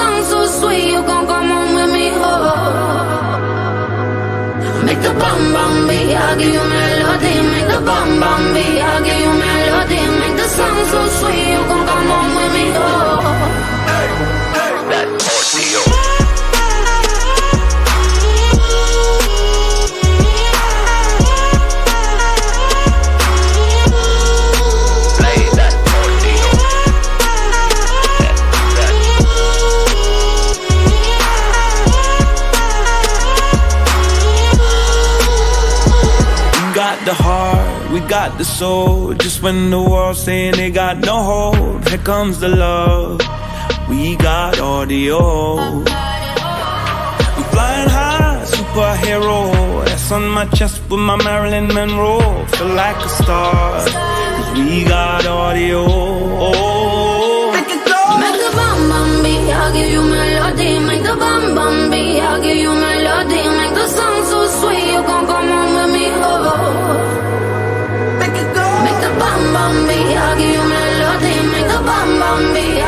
sound so sweet, you gon' come on with me, oh. Make the bum bum beat, I'll give you melody. Make the bum bum beat, I'll give you melody. Got the heart, we got the soul. Just when the world's saying they got no hope, here comes the love. We got audio. I'm flying high, superhero. That's on my chest with my Marilyn Monroe. Feel like a star, 'cause we got Colombia